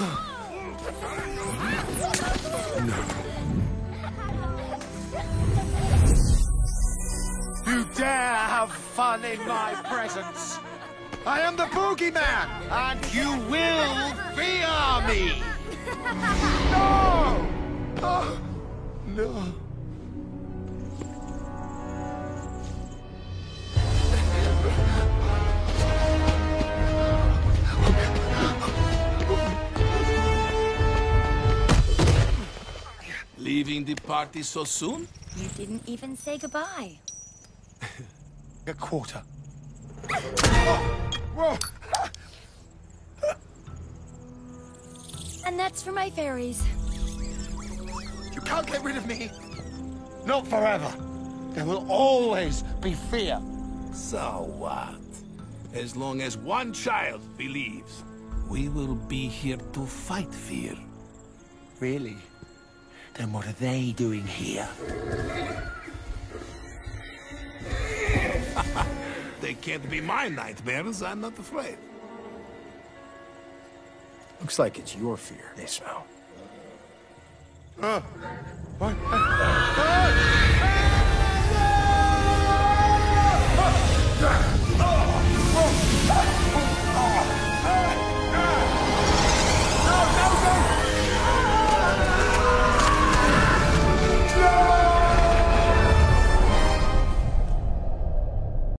You dare have fun in my presence! I am the boogeyman, and you will fear me! No! Oh, no. Leaving the party so soon? You didn't even say goodbye. A quarter. Oh, whoa! And that's for my fairies. You can't get rid of me! Not forever. There will always be fear. So what? As long as one child believes, we will be here to fight fear. Really? Then what are they doing here? They can't be my nightmares, I'm not afraid. Looks like it's your fear they smell. Uh, what?